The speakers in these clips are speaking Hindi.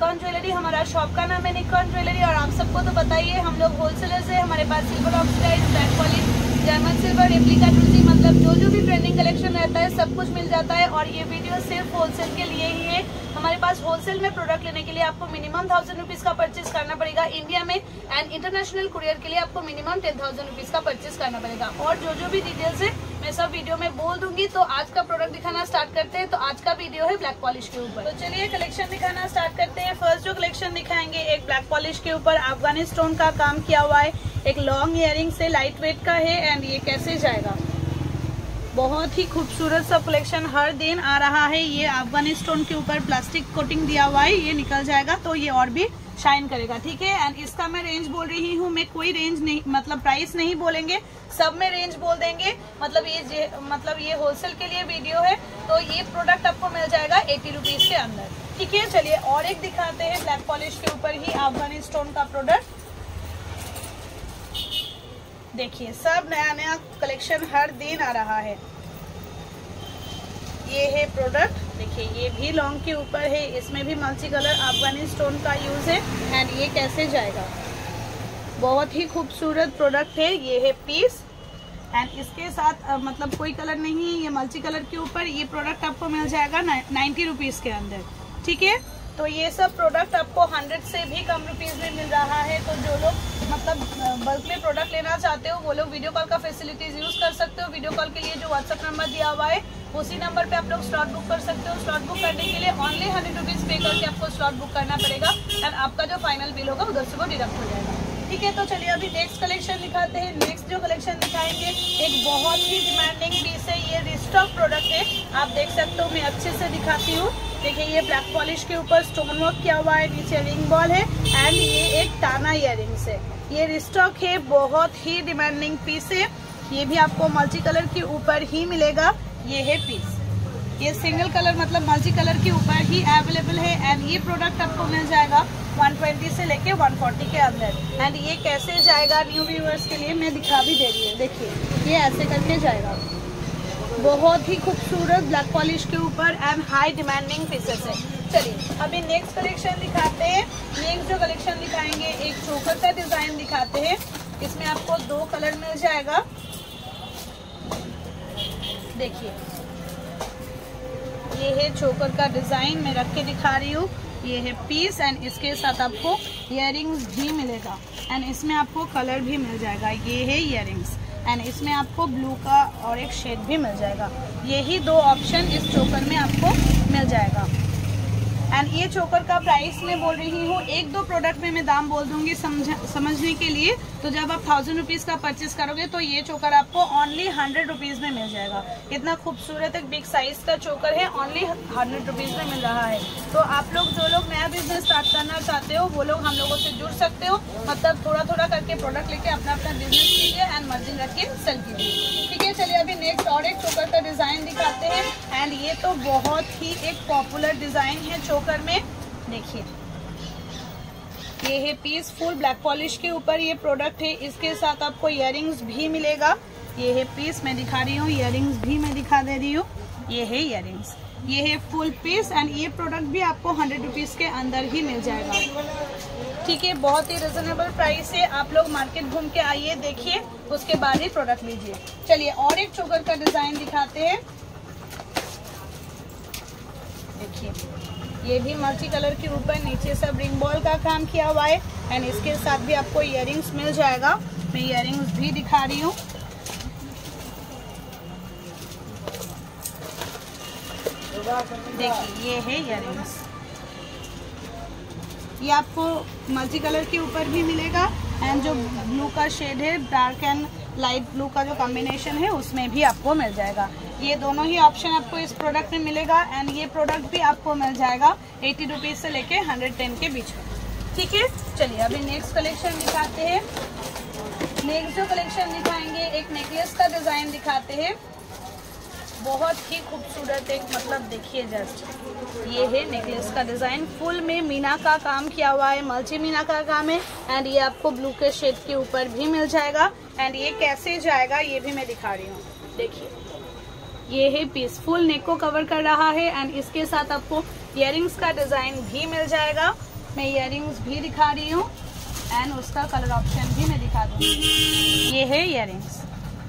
निकॉन ज्वेलरी हमारा शॉप का नाम है निकॉन ज्वेलरी और आप सबको तो बताइए हम लोग होलसेलर से हमारे पास silver oxidise black polish German silver replica two G मतलब जो जो भी ट्रेंडिंग कलेक्शन रहता है, सब कुछ मिल जाता है और ये वीडियो सिर्फ़ होलसेल के लिए ही है। हमारे पास होलसेल में प्रोडक्ट लेने के लिए आपको मिनिमम थाउज़ेंड रुपीज़ का परचेज करना पड़ेगा। इंडिया में एंड इंटरनेशनल कुरियर के लिए आपको मिनिमम टेन थाउज़ेंड रुपीज़ का परचेज करना पड़ेगा। और जो जो भी डिटेल्स है मैं सब वीडियो में बोल दूँगी तो आज का प्रोडक्ट दिखाना स्टार्ट करते हैं। तो आज का वीडियो है ब्लैक पॉलिश के ऊपर। तो चलिए कलेक्शन दिखाना स्टार्ट करते हैं। फ़र्स्ट जो कलेक्शन दिखाएँगे, एक ब्लैक पॉलिश के ऊपर अफगानी स्टोन का काम किया हुआ है। एक लॉन्ग इयरिंग से लाइट वेट का है एंड ये कैसे जाएगा? बहुत ही खूबसूरत सा कलेक्शन हर दिन आ रहा है। ये अफगानी स्टोन के ऊपर प्लास्टिक कोटिंग दिया हुआ है, ये निकल जाएगा तो ये और भी शाइन करेगा, ठीक है? एंड इसका मैं रेंज बोल रही हूँ, मैं कोई रेंज नहीं मतलब प्राइस नहीं बोलेंगे, सब में रेंज बोल देंगे। मतलब ये मतलब ये होलसेल के लिए वीडियो है तो ये प्रोडक्ट आपको मिल जाएगा एटी रुपीज़ के अंदर। ठीक है? चलिए और एक दिखाते हैं ब्लैक पॉलिश के ऊपर ही अफगानी स्टोन का प्रोडक्ट देखिए, सब नया नया कलेक्शन हर दिन आ रहा है। ये है प्रोडक्ट देखिए ये भी लॉन्ग के ऊपर है। इसमें भी मल्सी कलर अफगानी स्टोन का यूज़ है। एंड ये कैसे जाएगा? बहुत ही खूबसूरत प्रोडक्ट है। ये है पीस एंड इसके साथ आ, मतलब कोई कलर नहीं है। ये मल्टी कलर के ऊपर ये प्रोडक्ट आपको मिल जाएगा नाइन्टी रुपीज़ के अंदर। ठीक है? तो ये सब प्रोडक्ट आपको हंड्रेड से भी कम रुपीज़ में मिल रहा है। तो जो लोग मतलब बल्क में प्रोडक्ट लेना चाहते हो, वो लोग वीडियो कॉल का फैसिलिटीज़ यूज़ कर सकते हो। वीडियो कॉल के लिए जो व्हाट्सअप नंबर दिया हुआ है, उसी नंबर पे आप लोग स्लॉट बुक कर सकते हो। स्लॉट बुक करने के लिए ऑनली हंड्रेड रुपीज़ पे करके आपको स्लॉट बुक करना पड़ेगा। एंड आपका जो फाइनल बिल होगा उधर से वो डिडक्ट हो जाएगा। ठीक है तो चलिए अभी नेक्स्ट कलेक्शन दिखाते हैं। नेक्स्ट जो कलेक्शन दिखाएँगे, एक बहुत ही डिमांडिंग पीस है। ये रिस्टॉक प्रोडक्ट है। आप देख सकते हो, मैं अच्छे से दिखाती हूँ। देखिए, ये ब्लैक पॉलिश के ऊपर स्टोन वर्क किया हुआ है, नीचे रिंग बॉल है एंड ये एक टाना इयर है। ये रिस्टॉक है, बहुत ही डिमांडिंग पीस है। ये भी आपको मल्टी कलर के ऊपर ही मिलेगा। ये है पीस ये सिंगल कलर मतलब मल्टी कलर के ऊपर ही अवेलेबल है एंड ये प्रोडक्ट आपको मिल जाएगा 120 से लेके 140 के अंदर। एंड ये कैसे जाएगा न्यू व्यूवर्स के लिए, मैं दिखा भी दे रही हूँ। देखिए, ये ऐसे करके जाएगा। बहुत ही खूबसूरत ब्लैक पॉलिश के ऊपर एंड हाई डिमांडिंग पीसेस है। चलिए, अभी नेक्स्ट कलेक्शन दिखाते हैं। नेक्स्ट जो कलेक्शन दिखाएँगे, एक चोकर का डिज़ाइन दिखाते हैं। इसमें आपको दो कलर मिल जाएगा। देखिए। ये है चोकर का डिज़ाइन मैं रख के दिखा रही हूँ। ये है पीस एंड इसके साथ आपको इयर भी मिलेगा। एंड इसमें आपको कलर भी मिल जाएगा। ये है इयर एंड इसमें आपको ब्लू का और एक शेड भी मिल जाएगा। यही दो ऑप्शन इस चोकर में आपको मिल जाएगा। एंड ये चोकर का प्राइस मैं बोल रही हूँ, एक दो प्रोडक्ट में मैं दाम बोल दूँगी समझ, समझने के लिए। तो जब आप थाउज़ेंड रुपीज़ का परचेज करोगे तो ये चोकर आपको ओनली हंड्रेड रुपीज़ में मिल जाएगा। इतना खूबसूरत एक बिग साइज़ का चोकर है ओनली हंड्रेड रुपीज़ में मिल रहा है। तो आप लोग, जो लोग नया बिज़नेस स्टार्ट करना चाहते हो, वो लोग हम लोगों से जुड़ सकते हो। मतलब थोड़ा थोड़ा करके प्रोडक्ट लेके अपना अपना बिज़नेस कीजिए एंड मर्जिन रख के सेल कीजिए। ठीक है, चलिए अभी नेक्स्ट और एक चोकर का डिज़ाइन दिखाते हैं। एंड ये तो बहुत ही एक पॉपुलर डिज़ाइन है चोकर चोकर में, देखिए। ये है पीस फुल ब्लैक पॉलिश के ऊपर ये प्रोडक्ट है। इसके साथ आपको इयर भी मिलेगा। ये है पीस मैं दिखा रही हूँ। इयर भी मैं दिखा दे रही हूँ। ये है इयर ये है फुल पीस एंड ये प्रोडक्ट भी आपको हंड्रेड रुपीज़ के अंदर ही मिल जाएगा। ठीक है, बहुत ही रिजनेबल प्राइस है। आप लोग मार्केट घूम के आइए, देखिए। उसके बाद ही प्रोडक्ट लीजिए। चलिए, और एक चोकर का डिज़ाइन दिखाते हैं। देखिए। ये भी मल्टी कलर के ऊपर नीचे सब रिंग बॉल का काम किया हुआ है एंड इसके साथ भी आपको इयर मिल जाएगा। मैं इयर भी दिखा रही हूँ। देखिए, ये है इयर ये आपको मल्टी कलर के ऊपर भी मिलेगा एंड जो ब्लू का शेड है डार्क एंड लाइट ब्लू का जो कॉम्बिनेशन है, उसमें भी आपको मिल जाएगा। ये दोनों ही ऑप्शन आपको इस प्रोडक्ट में मिलेगा एंड ये प्रोडक्ट भी आपको मिल जाएगा एटी रुपीज़ से लेके हंड्रेड टेन के बीच में। ठीक है? चलिए, अभी नेक्स्ट कलेक्शन दिखाते हैं। नेक्स्ट जो कलेक्शन दिखाएँगे, एक नेकलेस का डिज़ाइन दिखाते हैं। बहुत ही खूबसूरत एक मतलब देखिए जस्ट, ये है नेकलेस का डिज़ाइन फुल में मीना का काम किया हुआ है मल्टी मीना का काम है एंड ये आपको ब्लू के शेड के ऊपर भी मिल जाएगा। एंड ये कैसे जाएगा, ये भी मैं दिखा रही हूँ। देखिए। ये है पीस फुल नेक को कवर कर रहा है एंड इसके साथ आपको इयर का डिज़ाइन भी मिल जाएगा। मैं इयर भी दिखा रही हूँ एंड उसका कलर ऑप्शन भी मैं दिखा दूँगी। ये है इयर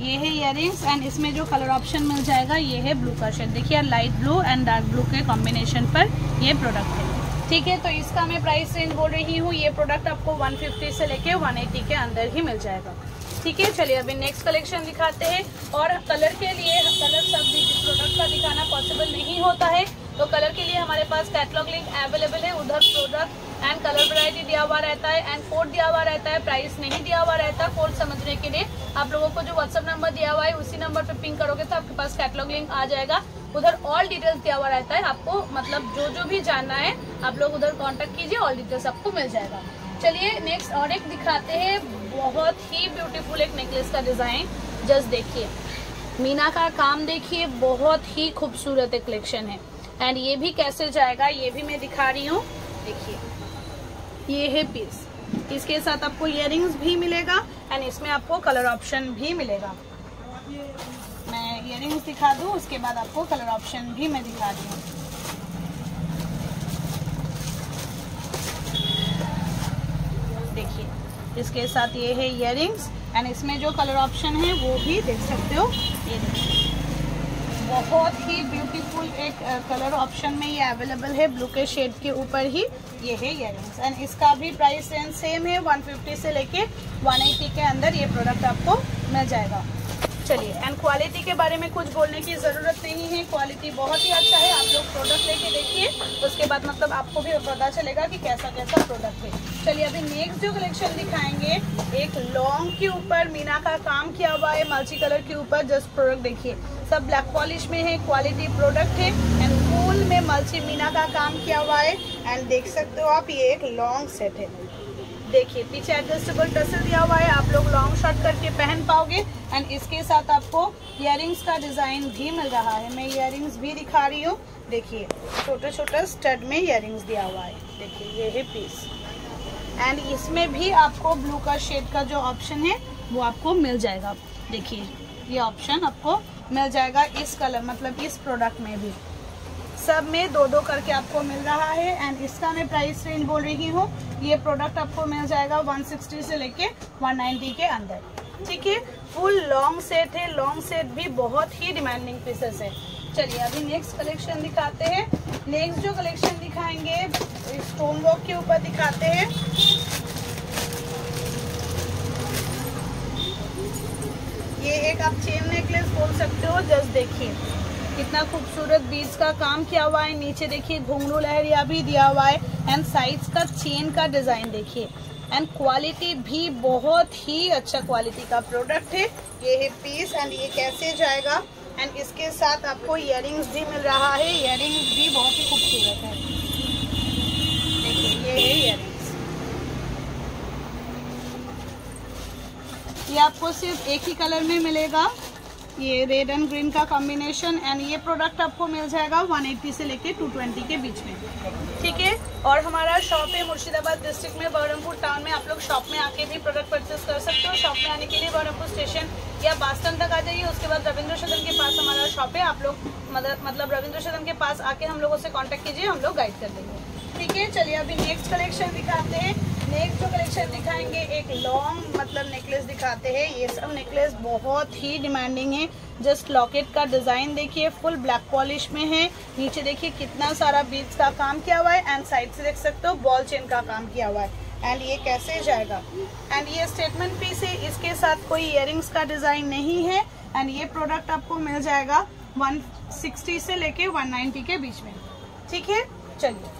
ये है इयर एंड इसमें जो कलर ऑप्शन मिल जाएगा, ये है ब्लू का शेड देखिए light blue and dark blue के कॉम्बिनेशन पर ये प्रोडक्ट है। ठीक है तो इसका मैं प्राइस रेंज बोल रही हूँ। ये प्रोडक्ट आपको 150 से लेके 180 के अंदर ही मिल जाएगा। ठीक है, चलिए अभी नेक्स्ट कलेक्शन दिखाते हैं। और कलर के लिए कलर सब प्रोडक्ट का दिखाना पॉसिबल नहीं होता है। तो कलर के लिए हमारे पास कैटलॉग लिंक अवेलेबल है। उधर प्रोडक्ट एंड कलर वरायटी दिया हुआ रहता है एंड कोड दिया हुआ रहता है। प्राइस नहीं दिया हुआ रहता कोड समझने के लिए। आप लोगों को जो व्हाट्सअप नंबर दिया हुआ है, उसी नंबर पे पिंक करोगे तो आपके पास कैटलॉग लिंक आ जाएगा। उधर ऑल डिटेल्स दिया हुआ रहता है। आपको मतलब जो जो भी जानना है, आप लोग उधर कॉन्टेक्ट कीजिए ऑल डिटेल्स आपको मिल जाएगा। चलिए नेक्स्ट और एक दिखाते हैं। बहुत ही ब्यूटीफुल एक नेकलेस का डिज़ाइन जस्ट देखिए। मीना का काम देखिए, बहुत ही खूबसूरत एक कलेक्शन है। एंड ये भी कैसे जाएगा, ये भी मैं दिखा रही हूँ। देखिए। ये है पीस इसके साथ आपको इयर भी मिलेगा एंड इसमें आपको कलर ऑप्शन भी मिलेगा। मैं इयर दिखा दूँ, उसके बाद आपको कलर ऑप्शन भी मैं दिखा रही हूँ देखिए इसके साथ ये है इयर एंड इसमें जो कलर ऑप्शन है, वो भी देख सकते हो। ये बहुत ही ब्यूटीफुल एक कलर ऑप्शन में ये अवेलेबल है ब्लू के शेड के ऊपर ही ये है इयर एंड इसका भी प्राइस रेंज सेम है 150 से लेके 180 के अंदर ये प्रोडक्ट आपको मिल जाएगा। चलिए एंड क्वालिटी के बारे में कुछ बोलने की ज़रूरत नहीं है। क्वालिटी बहुत ही अच्छा है। आप लोग प्रोडक्ट लेके देखिए। उसके बाद मतलब आपको भी पता चलेगा कि कैसा कैसा प्रोडक्ट है। चलिए अभी नेक्स्ट जो कलेक्शन दिखाएँगे, एक लॉन्ग के ऊपर मीना का काम किया हुआ है मल्टी कलर के ऊपर जस्ट प्रोडक्ट देखिए। सब ब्लैक पॉलिश में है क्वालिटी प्रोडक्ट है एंड फूल में मल्टी मीना का काम किया हुआ है। एंड देख सकते हो आप, ये एक लॉन्ग सेट है। देखिए, पीछे एडजस्टेबल टसल दिया हुआ है, आप लोग लॉन्ग शॉर्ट करके पहन पाओगे। एंड इसके साथ आपको इयर का डिज़ाइन भी मिल रहा है। मैं इयर भी दिखा रही हूँ। देखिए छोटे छोटे स्टड में इयर दिया हुआ है। देखिए, ये है पीस एंड इसमें भी आपको ब्लू का शेड का जो ऑप्शन है, वो आपको मिल जाएगा। देखिए, ये ऑप्शन आपको मिल जाएगा इस कलर मतलब इस प्रोडक्ट में भी। सब में दो दो करके आपको मिल रहा है। एंड इसका मैं प्राइस रेंज बोल रही हूँ। ये प्रोडक्ट आपको मिल जाएगा 160 से लेके 190 के अंदर। ठीक है? फुल लॉन्ग सेट है। लॉन्ग सेट भी बहुत ही डिमांडिंग पीसेस है। चलिए, अभी नेक्स्ट कलेक्शन दिखाते हैं। नेक्स्ट जो कलेक्शन दिखाएँगे स्टोन वर्क के ऊपर दिखाते हैं। ये एक आप चेन नेकलेस बोल सकते हो जस्ट देखिए। कितना खूबसूरत बीज का काम किया हुआ है। नीचे देखिए घुंगरू लहरिया भी दिया हुआ है। एंड साइज़ का चेन का डिज़ाइन देखिए। एंड क्वालिटी भी बहुत ही अच्छा क्वालिटी का प्रोडक्ट है। ये है पीस एंड ये कैसे जाएगा? एंड इसके साथ आपको इयर भी मिल रहा है। इयर भी बहुत ही खूबसूरत है। देखिए, ये है इयर ये आपको सिर्फ़ एक ही कलर में मिलेगा। ये रेड एंड ग्रीन का कॉम्बिनेशन एंड ये प्रोडक्ट आपको मिल जाएगा 180 से लेके 220 के बीच में। ठीक है? और हमारा शॉप है मुर्शिदाबाद डिस्ट्रिक्ट में, बहरमपुर टाउन में। आप लोग शॉप में आके भी प्रोडक्ट परचेज कर सकते हो। शॉप में आने के लिए बहरमपुर स्टेशन या बास्टन तक आ जाइए। उसके बाद रविंद्र सदन के पास हमारा शॉप है। आप लोग मतलब रविंद्र सदन के पास आके हम लोगों से कॉन्टेक्ट कीजिए। हम लोग गाइड कर देंगे। ठीक है? चलिए अभी नेक्स्ट कलेक्शन दिखाते हैं। नेक्स्ट जो कलेक्शन दिखाएँगे, एक लॉन्ग मतलब नेकलेस दिखाते हैं। ये सब नेकलेस बहुत ही डिमांडिंग है। जस्ट लॉकेट का डिज़ाइन देखिए फुल ब्लैक पॉलिश में है। नीचे देखिए कितना सारा बीच का काम किया हुआ है एंड साइड से देख सकते हो बॉल चेन का काम किया हुआ है। एंड ये कैसे जाएगा? एंड ये स्टेटमेंट पीस है, इसके साथ कोई इयर का डिज़ाइन नहीं है। एंड ये प्रोडक्ट आपको मिल जाएगा 160 से लेके 190 के बीच में। ठीक है? चलिए।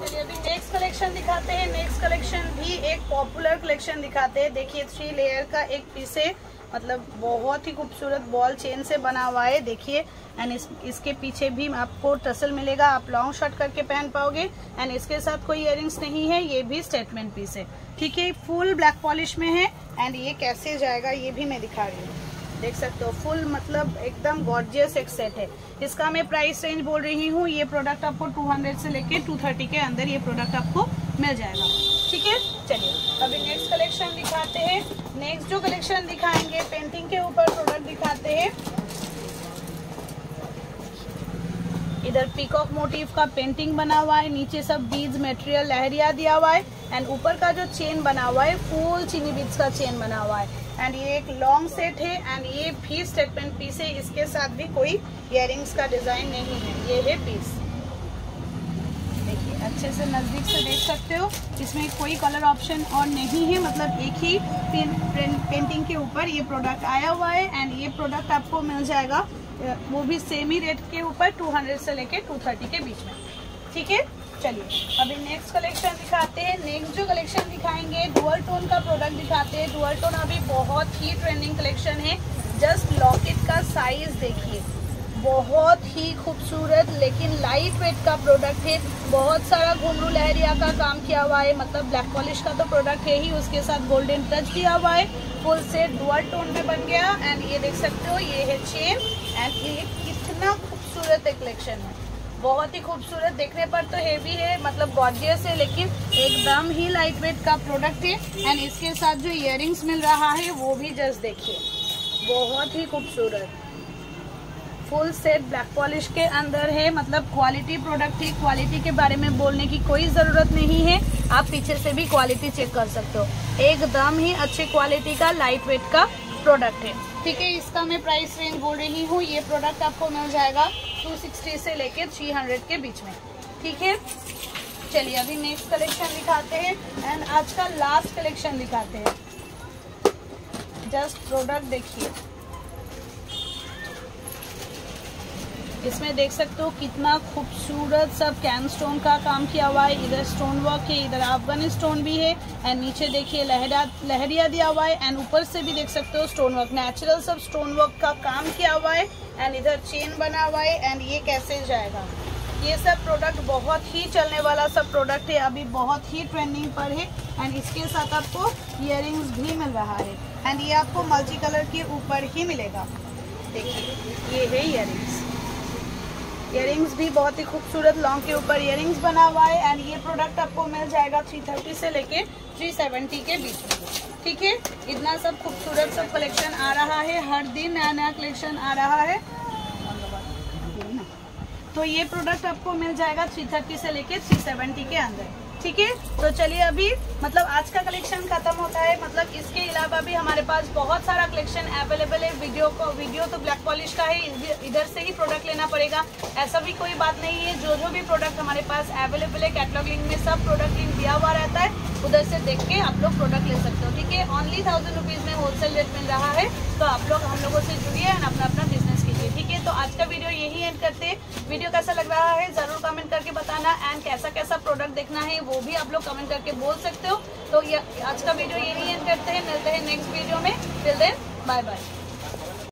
चलिए अभी नेक्स्ट कलेक्शन दिखाते हैं। नेक्स्ट कलेक्शन भी एक पॉपुलर कलेक्शन दिखाते हैं। देखिए थ्री लेयर का एक पीस है। मतलब बहुत ही खूबसूरत बॉल चेन से बना हुआ है देखिए। एंड इस, इसके पीछे भी आपको टसल मिलेगा। आप लॉन्ग शर्ट करके पहन पाओगे। एंड इसके साथ कोई इयर नहीं है ये भी स्टेटमेंट पीस है। ठीक है फुल ब्लैक पॉलिश में है। एंड ये कैसे जाएगा ये भी मैं दिखा रही हूँ। देख सकते हो फुल मतलब एकदम गॉर्जियस एक सेट है। इसका मैं प्राइस रेंज बोल रही हूँ, ये प्रोडक्ट आपको 200 से लेके 230 के अंदर ये प्रोडक्ट आपको मिल जाएगा। ठीक है? चलिए, अभी नेक्स्ट कलेक्शन दिखाते हैं। नेक्स्ट जो कलेक्शन दिखाएँगे पेंटिंग के ऊपर प्रोडक्ट दिखाते हैं। इधर पीकॉक मोटिव का पेंटिंग बना हुआ है, नीचे सब बीज मटेरियल लहरिया दिया हुआ है। एंड ऊपर का जो चेन बना हुआ है फुल चीनी बीज का चेन बना हुआ है। एंड ये एक लॉन्ग सेट है एंड ये भी स्टेटमेंट पीस है, इसके साथ भी कोई इयर का डिज़ाइन नहीं है। ये है पीस देखिए, अच्छे से नज़दीक से देख सकते हो। इसमें कोई कलर ऑप्शन और नहीं है मतलब एक ही पेंटिंग के ऊपर ये प्रोडक्ट आया हुआ है एंड ये प्रोडक्ट आपको मिल जाएगा। वो भी सेम ही रेट के ऊपर 200 से लेके 230 के बीच में। ठीक है? चलिए, अभी नेक्स्ट कलेक्शन दिखाते हैं नेक्स्ट जो कलेक्शन दिखाएँगे डुअल टोन का प्रोडक्ट दिखाते हैं। डुअल टोन अभी बहुत ही ट्रेंडिंग कलेक्शन है। जस्ट लॉकेट का साइज़ देखिए। बहुत ही खूबसूरत, लेकिन लाइट वेट का प्रोडक्ट है। बहुत सारा घुंगरू लहरिया का काम किया हुआ है। मतलब ब्लैक पॉलिश का तो प्रोडक्ट है ही, उसके साथ गोल्डन टच दिया हुआ है। फुल सेट डुअल टोन में बन गया। एंड ये देख सकते हो, ये है चेन एंड ये कितना खूबसूरत कलेक्शन है। बहुत ही खूबसूरत। देखने पर तो हेवी है मतलब गॉर्जियस है, लेकिन एकदम ही लाइट वेट का प्रोडक्ट है। एंड इसके साथ जो इयर मिल रहा है, वो भी जस्ट देखिए। बहुत ही खूबसूरत। फुल सेट ब्लैक पॉलिश के अंदर है। मतलब क्वालिटी प्रोडक्ट है। क्वालिटी के बारे में बोलने की कोई ज़रूरत नहीं है। आप पीछे से भी क्वालिटी चेक कर सकते हो। एकदम ही अच्छी क्वालिटी का लाइट वेट का प्रोडक्ट है। ठीक है, इसका मैं प्राइस रेंज बोल रही हूँ। ये प्रोडक्ट आपको मिल जाएगा 260 से लेके 300 के बीच में। ठीक है? चलिए, अभी नेक्स्ट कलेक्शन दिखाते हैं एंड आज का लास्ट कलेक्शन दिखाते हैं। जस्ट प्रोडक्ट देखिए। इसमें देख सकते हो कितना खूबसूरत सब कैन स्टोन का काम किया हुआ है। इधर स्टोन वर्क है, इधर अफगानी स्टोन भी है। एंड नीचे देखिए लहरा लहरिया दिया हुआ है। एंड ऊपर से भी देख सकते हो स्टोन वर्क नेचुरल सब स्टोन वर्क का काम किया हुआ है। एंड इधर चेन बना हुआ है। एंड ये कैसे जाएगा? ये सब प्रोडक्ट बहुत ही चलने वाला सब प्रोडक्ट है। अभी बहुत ही ट्रेंडिंग पर है। एंड इसके साथ आपको इयर भी मिल रहा है। एंड ये आपको मल्टी कलर के ऊपर ही मिलेगा। देखिए, ये है इयर इयर भी बहुत ही खूबसूरत लॉन्ग के ऊपर इयर बना हुआ है एंड ये प्रोडक्ट आपको मिल जाएगा 330 से लेके 370 के बीच में। ठीक है? इतना सब खूबसूरत सब कलेक्शन आ रहा है। हर दिन नया नया कलेक्शन आ रहा है। तो ये प्रोडक्ट आपको मिल जाएगा 330 से लेके 370 के अंदर। ठीक है? तो चलिए अभी मतलब आज का कलेक्शन खत्म होता है। मतलब इसके अलावा भी हमारे पास बहुत सारा कलेक्शन अवेलेबल है। वीडियो को वीडियो तो ब्लैक पॉलिश का है। इधर से ही प्रोडक्ट लेना पड़ेगा। ऐसा भी कोई बात नहीं है। जो जो भी प्रोडक्ट हमारे पास अवेलेबल है कैटलॉग लिंक में सब प्रोडक्ट लिंक दिया हुआ रहता है। उधर से देख के आप लोग प्रोडक्ट ले सकते हो। ठीक है? ओनली थाउज़ेंड रुपीज़ में होलसेल रेट मिल रहा है। तो आप लोग, हम लोगों से जुड़िए एंड अपना है। तो आज का वीडियो यही एंड करते हैं। वीडियो कैसा लग रहा है, ज़रूर कमेंट करके बताना। एंड कैसा कैसा प्रोडक्ट देखना है, वो भी आप लोग कमेंट करके बोल सकते हो। तो आज का वीडियो यही एंड करते हैं। मिलते हैं नेक्स्ट वीडियो में। Till then bye bye